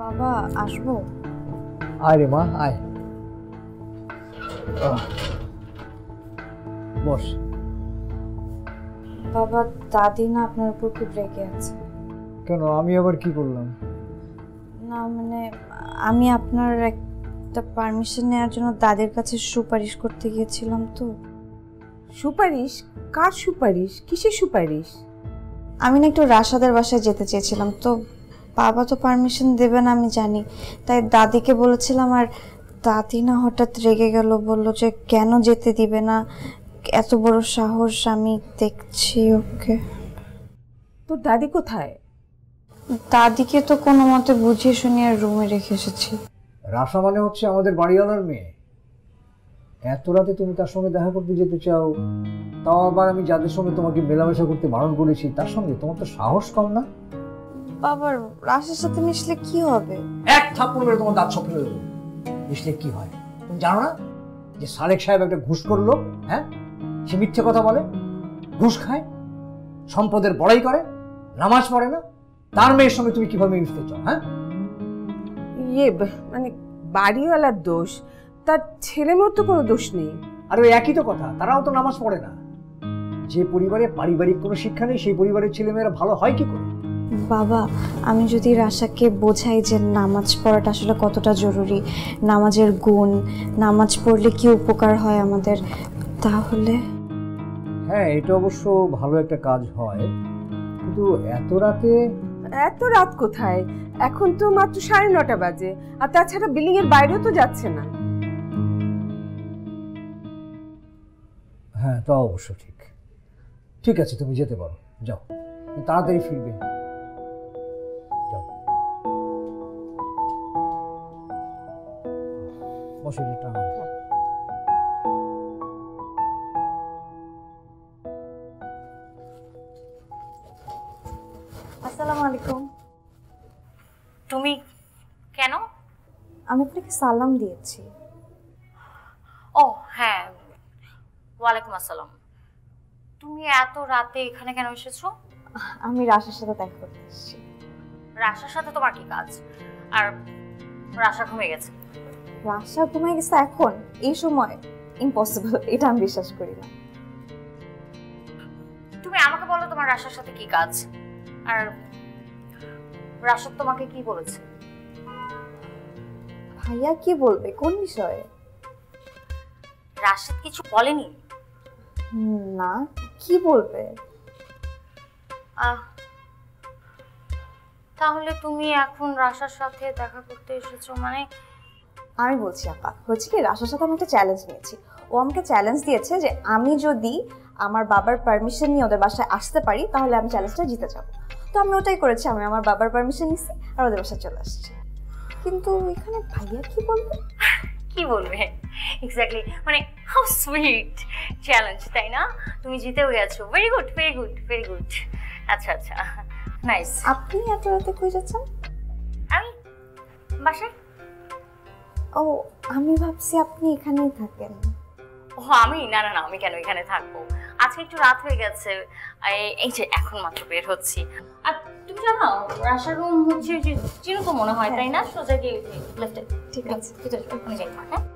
বাবা আসব? আয় রে মা আয়। বস। বাবা দাদি না আপনার উপর খুব রেগে আছে। কেন? আমি আবার কি করলাম? না মানে আমি আপনার একটা পারমিশন নেওয়ার জন্য দাদের কাছে সুপারিশ করতে গিয়েছিলাম তো। সুপারিশ? কার সুপারিশ? কিসের সুপারিশ? আমি না একটু রাশাদের বাসায় যেতে চেয়েছিলাম তো বাবা তো পারমিশন দেবে না আমি জানি। তাই দাদিকে বলেছিলাম আর দাদি না হঠাৎ রেগে গেল বলল যে কেন যেতে দিবে না? এত বড় সাহস আমি দেখছি ওকে। তোর দাদি কোথায়? দাদিকে তো কোনো মতে বুঝিয়ে শুনিয়ে রুমে রেখে এসেছি। রাসা মানে হচ্ছে আমাদের বাড়িওয়ালার মেয়ে। এত রাতে তুমি তার সঙ্গে দেখা করতে যেতে চাও তাও আবার আমি যাদের সঙ্গে তোমাকে মেলামেশা করতে বারণ করেছি তার সঙ্গে? তোমার তো সাহস কম না? বাবার রাশের সাথে মিশলে কি হবে? এক থাপ্পড় মেরে তোমার দাঁত স্বপ্ন দেবো বুঝলে কি হয়? তুমি জানো না যে সালেক সাহেব একটা ঘুষ করল হ্যাঁ? সে মিথ্যে কথা বলে ঘুষ খায় সম্পদের বড়াই করে নামাজ পড়ে না। তার মেয়ের সঙ্গে তুমি কীভাবে মিশতে চাও হ্যাঁ? ইয়ে মানে বাড়িওয়ালার দোষ তার ছেলে মেয়ের তো কোনো দোষ নেই। আর ওই একই তো কথা তারাও তো নামাজ পড়ে না। যে পরিবারে পারিবারিক কোনো শিক্ষা নেই সেই পরিবারের ছেলেমেয়েরা ভালো হয় কি করে? বাবা আমি যদি রাশাকে বোঝাই যে নামাজ পড়াটা আসলে কতটা জরুরি নামাজের গুণ নামাজ পড়লে কি উপকার হয় আমাদের তাহলে? হ্যাঁ এটা অবশ্য ভালো একটা কাজ হয়। কিন্তু এত রাতে? এত রাত কোথায়? এখন তো মাত্র সাড়ে নটা বাজে আর তাছাড়া বিল্ডিং এর বাইরেও তো যাচ্ছে না। হ্যাঁ তা অবশ্য ঠিক। ঠিক আছে তুমি যেতে পারো যাও। তাড়াতাড়ি ফিরবে। আসসালামু আলাইকুম। তুমি কেন? আমি আপনাকে সালাম দিয়েছি। ও হ্যাঁ। ওয়ালাইকুম আসসালাম। তুমি এত রাতে এখানে কেন এসেছ? আমি রাশার সাথে দেখা করতে এসেছি। রাশার সাথে তোমার কি কাজ? আর রাশা ঘুমিয়ে গেছে। রাশা ঘুমাই গেছে এখন? এই সময়? ইম্পসিবল এটা আমি বিশ্বাস করি না। তুমি আমাকে বলো তোমার রাশার সাথে কি কাজ? আর রাশা তোমাকে কি বলেছে? ভাইয়া কি বলবে? কোন বিষয়ে? রাশাদ কিছু বলেনি? না কি বলবে? আহ, তাহলে তুমি এখন রাশার সাথে দেখা করতে এসেছ? মানে আমি বলছি আপা হচ্ছে কি রাশার সাথে আমি একটা চ্যালেঞ্জ নিয়েছি। ও আমাকে চ্যালেঞ্জ দিয়েছে যে আমি যদি আমার বাবার পারমিশন নিয়ে ওদের বাসায় আসতে পারি তাহলে আমি চ্যালেঞ্জটা জিতে যাব। তো আমি ওটাই করেছি আমি আমার বাবার পারমিশন নিছি আর ওদের বাসায় চলে আসছি। কিন্তু এখানে ভাইয়া কি বলবে? কি বলবে? এক্স্যাক্টলি মানে হাউ সুইট চ্যালেঞ্জ তাই না? তুমি জিতেও গেছো। Very good very good very good আচ্ছা আচ্ছা নাইস আপনি এত রাতে কই যাচ্ছেন? আমি বাসায়? ও আমি ভাবছি আপনি এখানেই থাকেন। ও আমি? না না না আমি কেন এখানে থাকব? আজকে একটু রাত হয়ে গেছে। এই- যে এখন মাত্র বের হচ্ছি। আর তুমি জানো রাশার রুম হচ্ছে যে তো মনে হয়। তাই না? সোজা গিয়ে লেফটে ঠিক আছে। ঠিক আছে ওখানে যাই। হ্যাঁ?